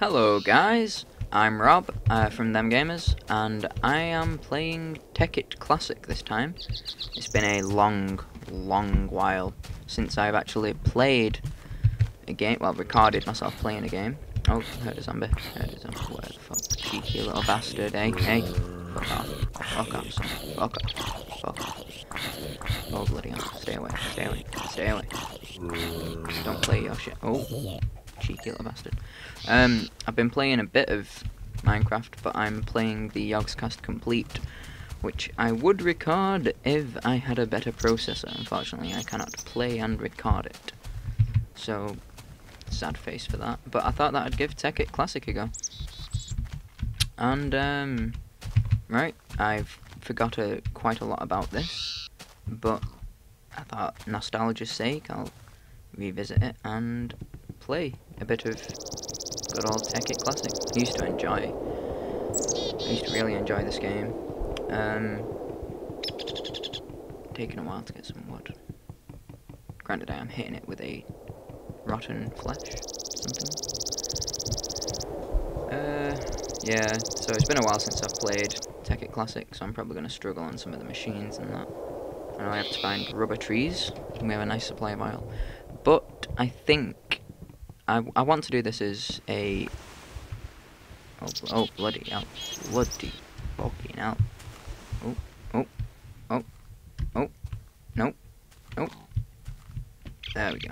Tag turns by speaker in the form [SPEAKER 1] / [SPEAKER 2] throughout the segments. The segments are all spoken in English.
[SPEAKER 1] Hello guys, I'm Rob uh, from Dem Gamers, and I am playing Tekkit Classic this time. It's been a long, long while since I've actually played a game, well, recorded myself playing a game. Oh, heard a zombie, heard a zombie, where the fuck, cheeky little bastard, eh, hey, fuck off, fuck off, son. fuck off, fuck off. Oh, bloody hell, stay away, stay away, stay away. Don't play your shit, oh cheeky little bastard. Um, I've been playing a bit of Minecraft, but I'm playing the Yogscast Complete, which I would record if I had a better processor. Unfortunately, I cannot play and record it. So, sad face for that. But I thought that I'd give Tekkit Classic a go. And, um, right, I've forgot a, quite a lot about this, but I thought, nostalgia's sake, I'll revisit it and play a bit of good old Tekkit Classic. I used to enjoy, I used to really enjoy this game. Um, taking a while to get some wood. Granted, I am hitting it with a rotten flesh, something. Uh, yeah, so it's been a while since I've played Tekkit Classic, so I'm probably going to struggle on some of the machines and that. I know I have to find rubber trees, we have a nice supply of oil. But I think I, I want to do this as a... Oh, oh bloody hell. Bloody fucking hell. Oh, oh, oh, oh, no, no. There we go.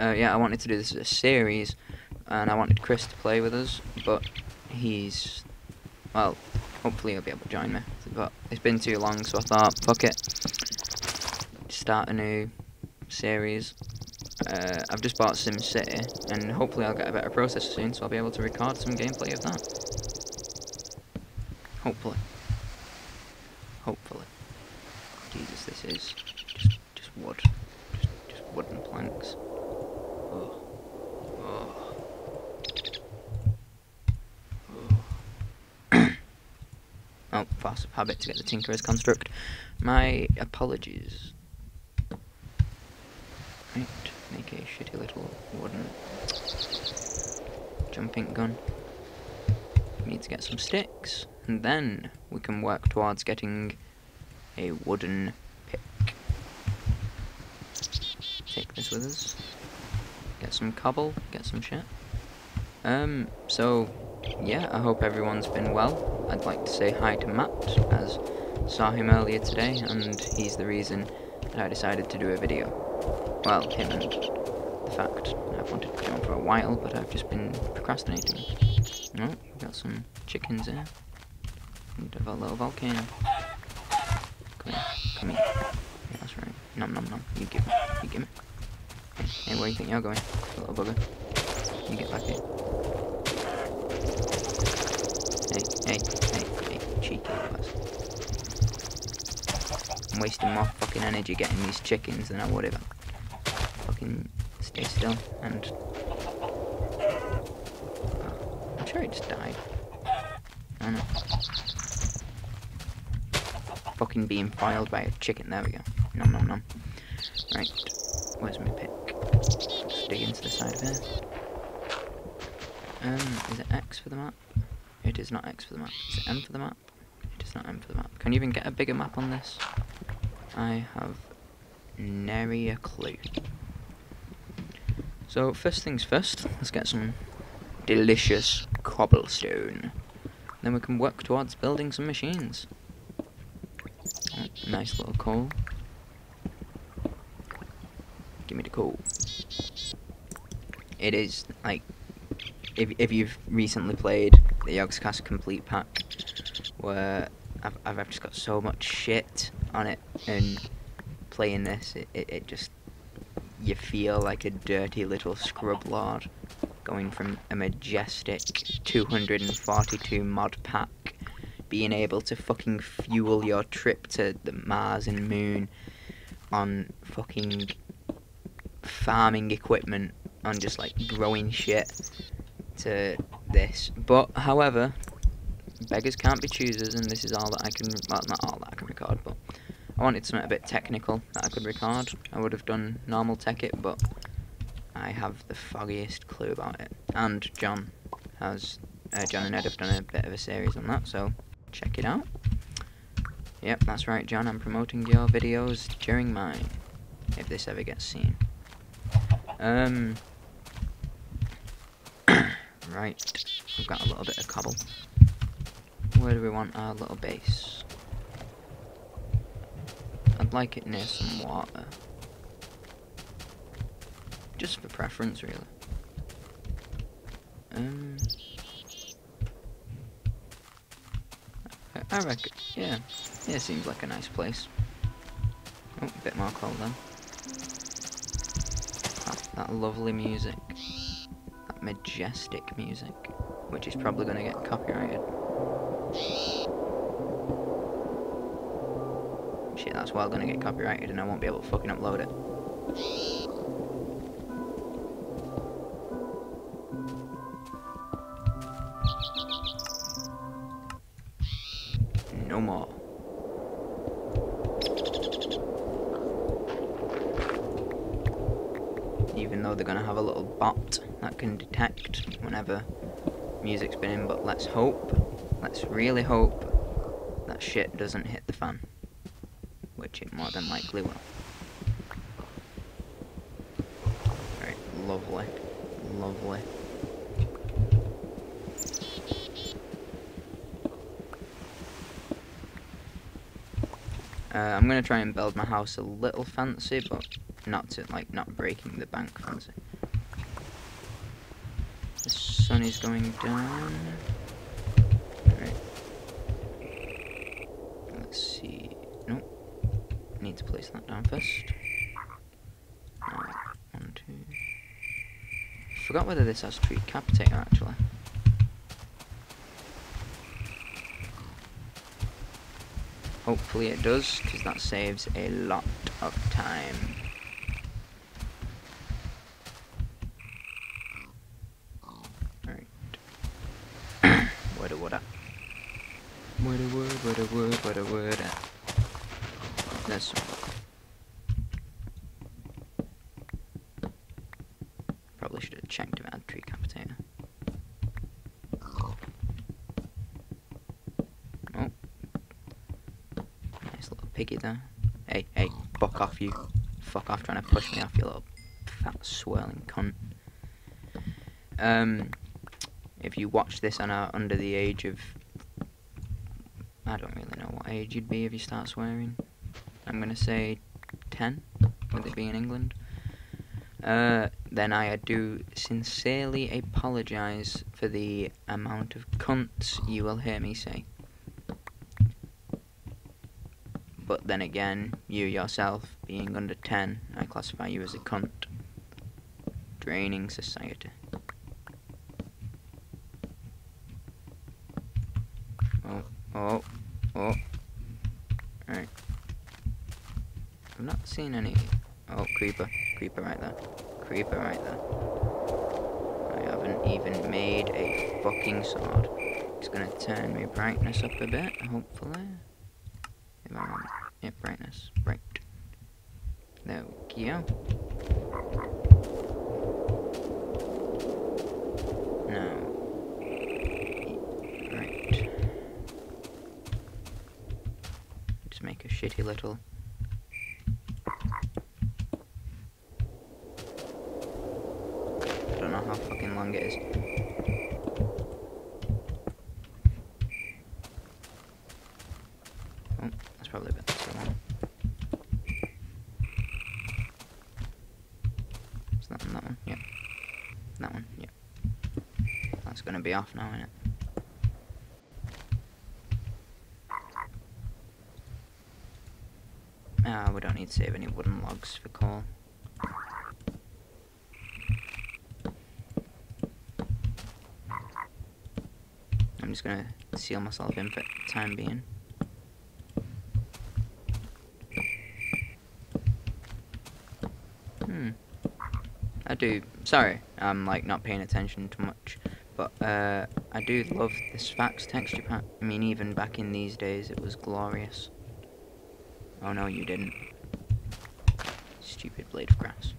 [SPEAKER 1] Uh, yeah, I wanted to do this as a series, and I wanted Kris to play with us, but he's... Well, hopefully he'll be able to join me. But it's been too long, so I thought, fuck it. Start a new series uh, I've just bought SimCity, and hopefully I'll get a better processor soon, so I'll be able to record some gameplay of that. Hopefully. Hopefully. Jesus, this is just, just wood. Just, just wooden planks. Oh. Oh. Oh. force of habit to get the Tinkerer's construct. My apologies. Right a shitty little wooden jumping gun. We need to get some sticks, and then we can work towards getting a wooden pick. Take this with us. Get some cobble, get some shit. Um, so, yeah, I hope everyone's been well. I'd like to say hi to Matt, as saw him earlier today, and he's the reason that I decided to do a video well, him and the fact I've wanted to join for a while, but I've just been procrastinating. No, we've got some chickens here. And a little volcano. Come here, come here. Yeah, that's right. Nom nom nom. You give me, you give me. Hey, where do you think you're going, little bugger? You get back here. Hey, hey, hey, hey, cheeky bastard. I'm wasting more fucking energy getting these chickens than I would have fucking stay still and... Oh, I'm sure he just died. I know. Fucking being filed by a chicken. There we go. Nom nom nom. Right. Where's my pick? Dig into the side of here. Um, is it X for the map? It is not X for the map. Is it M for the map? It is not M for the map. Can you even get a bigger map on this? I have nary a clue. So first things first, let's get some delicious cobblestone. Then we can work towards building some machines. Oh, nice little coal. Give me the coal. It is like if if you've recently played the Yogscast Complete Pack, where I've I've just got so much shit on it, and playing this, it, it, it just you feel like a dirty little scrub lord going from a majestic 242 mod pack being able to fucking fuel your trip to the Mars and Moon on fucking farming equipment on just like growing shit to this. But however, beggars can't be choosers and this is all that I can well not all that I can record but I wanted something a bit technical that I could record. I would have done normal Tekkit, but I have the foggiest clue about it. And John, has, uh, John and Ed have done a bit of a series on that, so check it out. Yep, that's right, John. I'm promoting your videos during mine, if this ever gets seen. Um. right, we've got a little bit of cobble. Where do we want our little base? Like it near some water. Just for preference, really. Um, I, I reckon, yeah, yeah, seems like a nice place. Oh, a bit more coal then. That, that lovely music, that majestic music, which is probably going to get copyrighted. Shit, that's well to get copyrighted and I won't be able to fucking upload it. No more. Even though they're going to have a little bot that can detect whenever music's been in, but let's hope, let's really hope that shit doesn't hit the fan. It more than likely will. Lovely. Lovely. Uh, I'm gonna try and build my house a little fancy, but not to like not breaking the bank fancy. The sun is going down. Let's see. Need to place that down first. One, two. Forgot whether this has tree capitator actually. Hopefully it does, because that saves a lot of time. There's some. Probably should have checked had Treecapitator. Oh. Nice little piggy there. Hey, hey, fuck off you. Fuck off trying to push me off, you little fat swirling cunt. Um, if you watch this and are under the age of... I don't really know what age you'd be if you start swearing. I'm gonna say 10, with it being in England. Uh, then I do sincerely apologise for the amount of cunts you will hear me say. But then again, you yourself, being under 10, I classify you as a cunt. Draining society. Oh, oh, oh. Alright. I've not seen any... Oh, creeper. Creeper right there. Creeper right there. I haven't even made a fucking sword. It's gonna turn my brightness up a bit, hopefully. If I want yeah, brightness. Right. There we go. Now. Right. Just make a shitty little I don't know how fucking long it is. Oh, that's probably a bit too long. Is that one? That one? Yep. That one? Yep. That's gonna be off now? Ah, we don't need to save any wooden logs for coal. I'm just gonna seal myself in for the time being. Hmm. I do. Sorry, I'm like not paying attention too much, but uh, I do love this Sphax texture pack. I mean, even back in these days, it was glorious. Oh no, you didn't. Stupid blade of grass.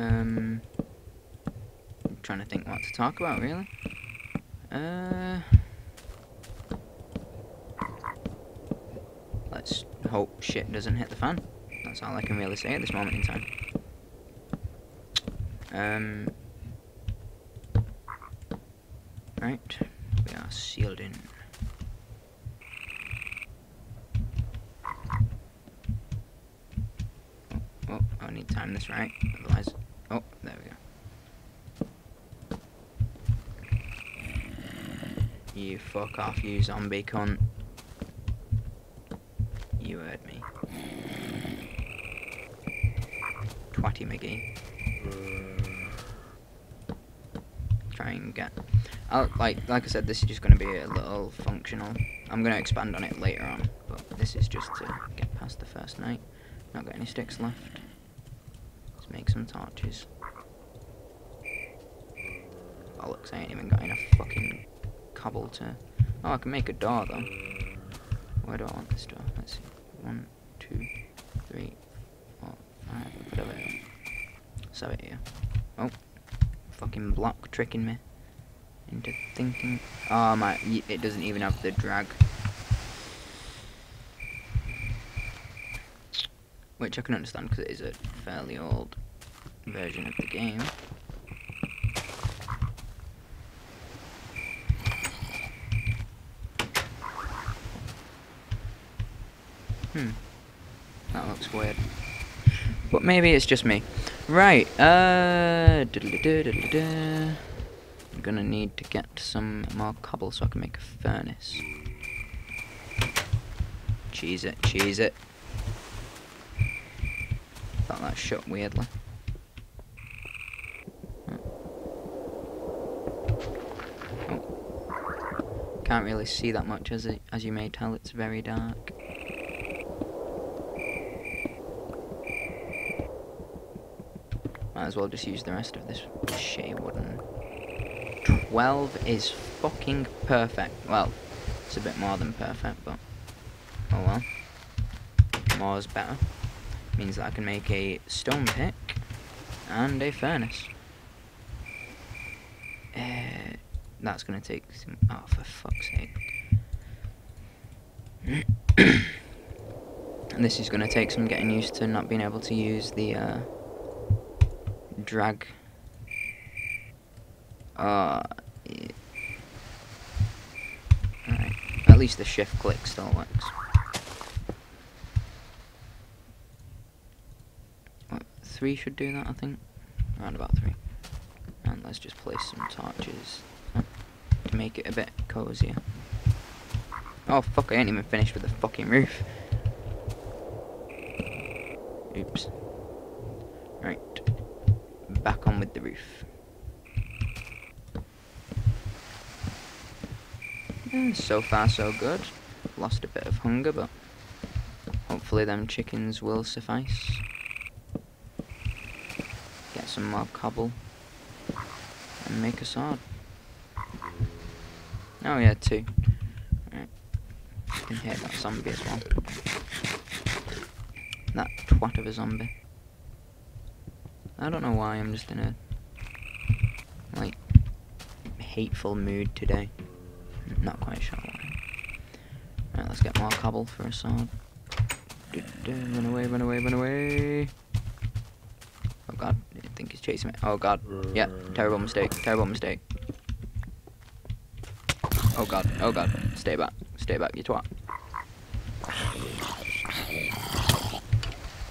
[SPEAKER 1] Um, I'm trying to think what to talk about, really. Uh, let's hope shit doesn't hit the fan. That's all I can really say at this moment in time. Um, right, we are sealed in. Oh, oh, I need to time this right, otherwise. Oh, there we go. You fuck off, you zombie cunt. You heard me. Twatty McGee. Try and get. I'll, like like I said, this is just going to be a little functional. I'm going to expand on it later on, but this is just to get past the first night. Not got any sticks left. Let's make some torches. Bollocks, I ain't even got enough fucking cobble to... Oh, I can make a door, though. Where do I want this door? Let's see. One, two, three, four, five, whatever. Seven here. Oh. Fucking block tricking me into thinking... Oh, my... It doesn't even have the drag. Which I can understand because it is a fairly old version of the game. Hmm. Weird. But maybe it's just me. Right, uh... I'm gonna need to get some more cobble so I can make a furnace. Cheese it, cheese it. Thought that shut weirdly. Oh. Can't really see that much as it, as you may tell, it's very dark. Might as well just use the rest of this shitty wooden. 12 is fucking perfect. Well, it's a bit more than perfect, but oh well. More is better means that I can make a stone pick and a furnace. Uh, that's going to take some... Oh, for fuck's sake. and this is going to take some getting used to not being able to use the uh, drag. Uh, at least the shift click still works. three should do that, I think. Around about three. And let's just place some torches to make it a bit cozier. Oh fuck, I ain't even finished with the fucking roof. Oops. Right. Back on with the roof. Yeah, so far so good. Lost a bit of hunger, but hopefully them chickens will suffice Get some more cobble and make a sword. Oh yeah, two. Can hit that zombie as well. That twat of a zombie. I don't know why, I'm just in a like hateful mood today. Not quite sure why. Right, let's get more cobble for a sword. Run away, run away, run away. Oh god, I think he's chasing me. Oh god. Yeah, terrible mistake, terrible mistake. Oh god, oh god. Stay back, stay back, you twat.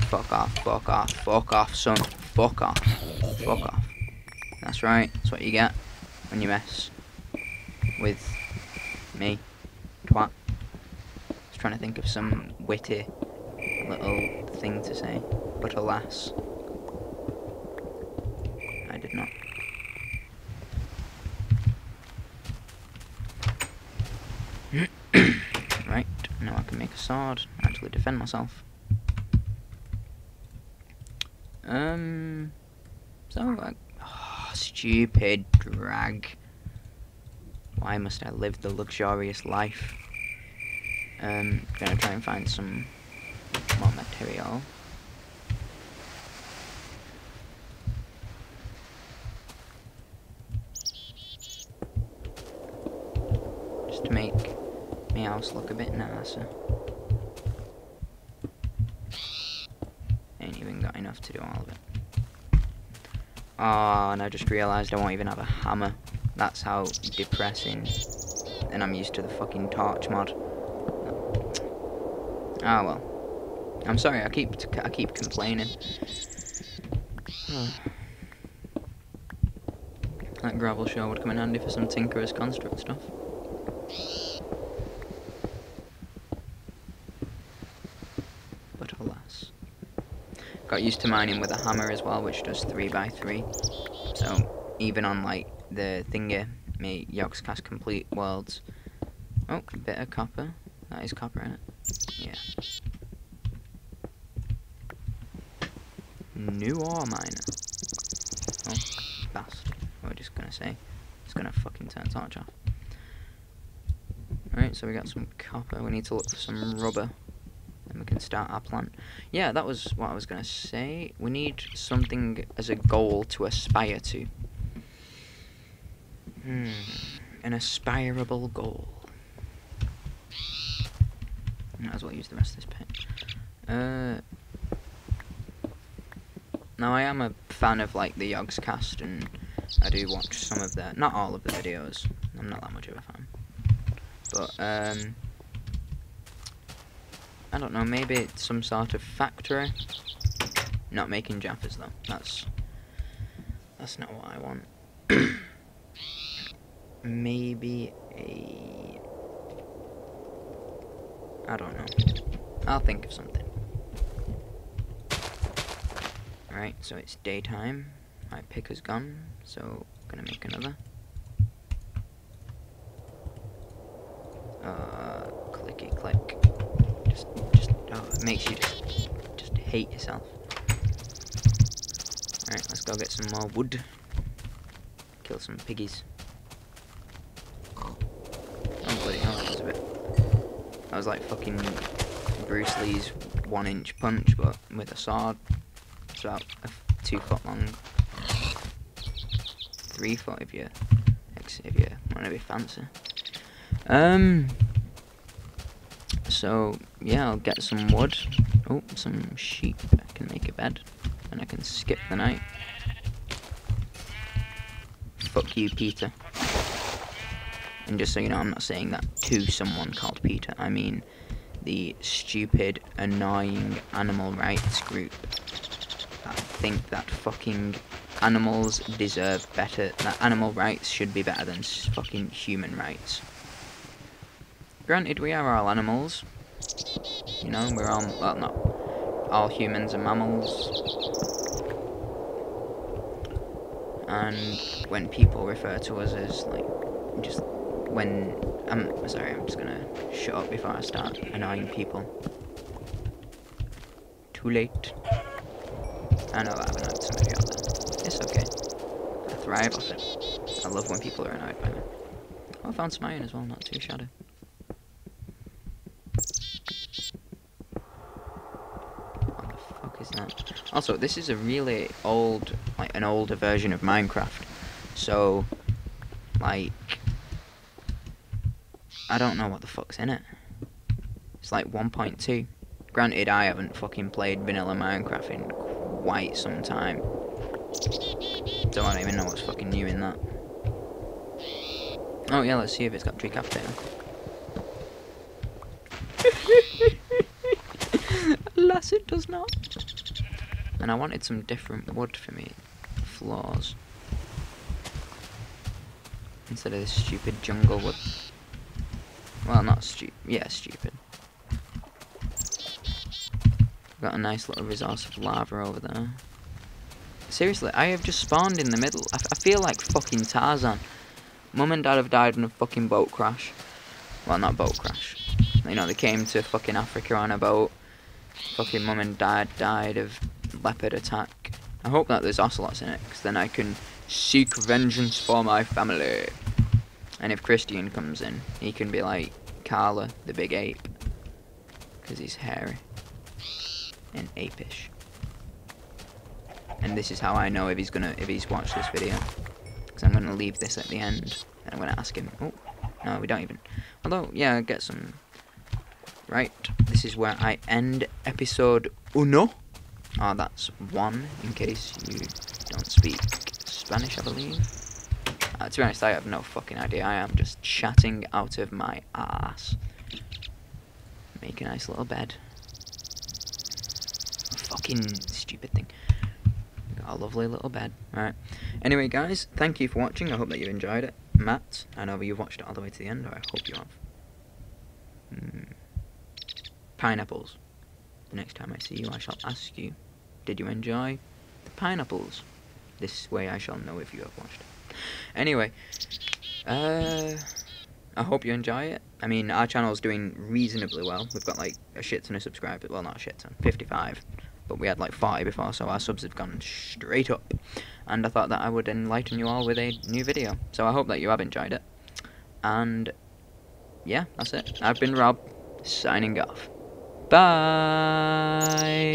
[SPEAKER 1] Fuck off, fuck off, fuck off, son. Fuck off, fuck off. That's right, that's what you get when you mess with me, twat. Just trying to think of some witty little thing to say, but alas. I did not. right, now I can make a sword, actually defend myself. Um, something like oh, stupid drag. Why must I live the luxurious life? Um, gonna try and find some more material. Just to make my house look a bit nicer. Enough to do all of it. Oh, and I just realised I won't even have a hammer. That's how depressing. And I'm used to the fucking torch mod. Ah well. I'm sorry. I keep I keep complaining. that gravel shell would come in handy for some Tinkerer's construct stuff. But alas. Got used to mining with a hammer as well, which does 3 by 3 So, even on like the thingy, me Yogscast Complete Worlds. Oh, bit of copper. That is copper in it. Yeah. New ore miner. Oh, bastard. We're just gonna say. It's gonna fucking turn torch off. Alright, so we got some copper. We need to look for some rubber. And we can start our plant. Yeah, that was what I was gonna say. We need something as a goal to aspire to. Hmm. An aspirable goal. Might as well use the rest of this pit. Uh, now I am a fan of like the Yogscast and I do watch some of their, not all of the videos. I'm not that much of a fan. But um, I don't know. Maybe it's some sort of factory. Not making Jaffas though. That's that's not what I want. maybe a I don't know. I'll think of something. Alright, so it's daytime. My pick has gone, so gonna make another. Uh, clicky click. Just, just, oh, it makes you just, just hate yourself. Alright, let's go get some more wood. Kill some piggies. Oh, bloody hell, that was a bit that was like fucking Bruce Lee's one inch punch, but with a sword. It's about two foot long. Three foot if you if you want to be fancy. Um. So yeah, I'll get some wood. Oh, some sheep. I can make a bed, and I can skip the night. Fuck you, Peter. And just so you know, I'm not saying that to someone called Peter. I mean the stupid, annoying animal rights group that think that fucking animals deserve better, that animal rights should be better than fucking human rights. Granted, we are all animals. You know, we're all, well, not all humans are mammals. And when people refer to us as, like, just when I'm sorry, I'm just gonna shut up before I start annoying people. Too late. I know I've annoyed somebody out there. It's okay. I thrive off it. I love when people are annoyed by me. Oh, I found some iron as well, not too shabby. What the fuck is that? Also, this is a really old, like an older version of Minecraft. So, like, I don't know what the fuck's in it. It's like 1.2. Granted, I haven't fucking played vanilla Minecraft in quite some time. So I don't even know what's fucking new in that. Oh yeah, let's see if it's got tree decapitator. Alas, it does not. And I wanted some different wood for me floors. Instead of this stupid jungle wood. Well, not stupid. Yeah, stupid. Got a nice little resource of lava over there. Seriously, I have just spawned in the middle. I, feel like fucking Tarzan. Mum and Dad have died in a fucking boat crash. Well, not boat crash. You know, they came to fucking Africa on a boat. Fucking mum and dad died of leopard attack. I hope that there's ocelots in it, because then I can seek vengeance for my family. And if Christian comes in, he can be like Carla, the big ape. Because he's hairy. And apish. And this is how I know if he's gonna if he's watched this video. Because I'm gonna leave this at the end. And I'm gonna ask him, oh, No, we don't even. Although, yeah, get some. Right, this is where I end episode uno. Oh, that's one, in case you don't speak Spanish, I believe. Uh, to be honest, I have no fucking idea. I am just chatting out of my ass. Make a nice little bed. Fucking stupid thing. Got a lovely little bed. Alright. Anyway, guys, thank you for watching. I hope that you enjoyed it. Matt, I know you've watched it all the way to the end, I hope you have. Hmm. Pineapples. The next time I see you, I shall ask you, did you enjoy the pineapples? This way I shall know if you have watched. Anyway, uh, I hope you enjoy it. I mean, our channel's doing reasonably well. We've got like a shit ton of subscribers. Well, not a shit ton, 55. But we had like 40 before, so our subs have gone straight up. And I thought that I would enlighten you all with a new video. So I hope that you have enjoyed it. And yeah, that's it. I've been Rob, signing off. Bye!